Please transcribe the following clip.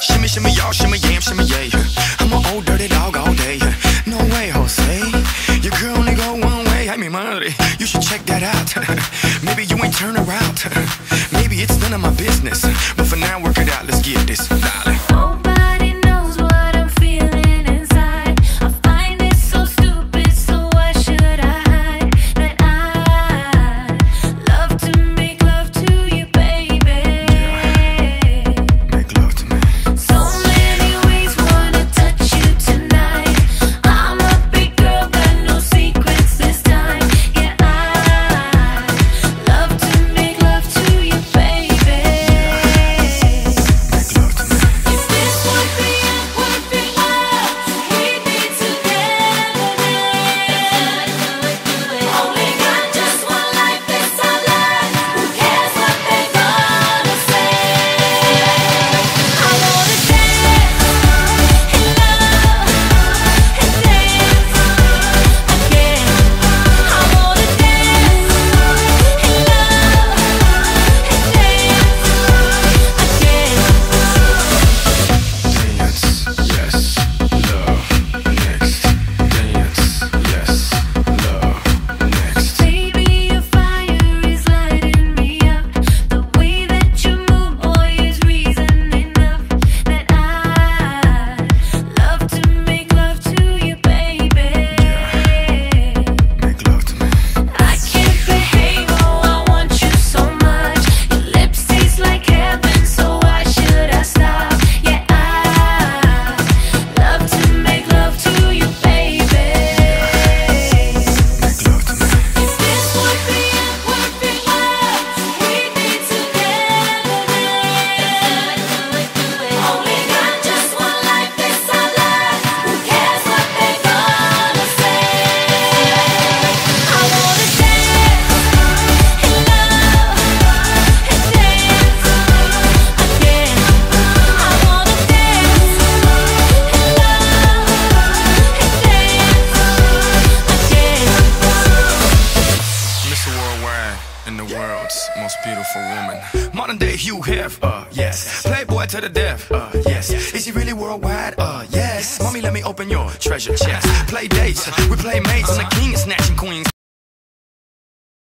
Shimmy, shimmy, y'all, shimmy, yam, shimmy, yay. I'm an old dirty dog all day. No way, Jose. Your girl only go one way. I mean, madre, you should check that out. Maybe you ain't turn around. Maybe it's none of my business. But for worldwide in the world's most beautiful woman. Modern day Hugh Hef, uh, yes. Playboy to the death, uh, yes. Is he really worldwide? Uh, yes. Mommy, let me open your treasure chest. Play dates, we play mates, and the king is snatching queens.